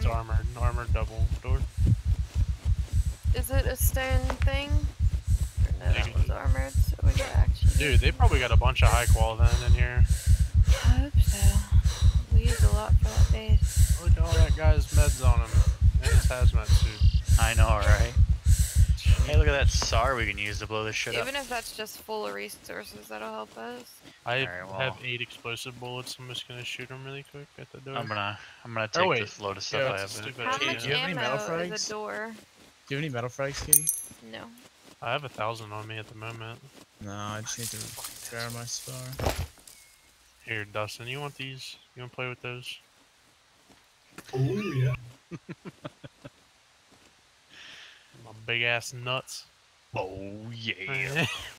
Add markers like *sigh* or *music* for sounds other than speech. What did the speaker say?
It's armored, armored double door. Is it a stone thing? No, that Maybe. was armored, so we got action. Dude, they probably got a bunch of high qual then in here. I hope so. We used a lot for that base. Look at all that guy's meds on him and his hazmat suit. I know, right? Hey, look at that SAR we can use to blow this shit Even up. Even if that's just full of resources, that'll help us. I Alright, well. have eight explosive bullets. I'm just gonna shoot them really quick at the door. I'm gonna, I'm gonna Oh, take wait. this load of Yeah, stuff I have. a in it. stupid How idea. much do you have any ammo metal is frags? a door? Do you have any metal frags, Kitty? No. I have a thousand on me at the moment. No, I just need to grab my star. Here, Dustin, you want these? You want to play with those? Oh yeah. My big ass nuts. Oh yeah. *laughs*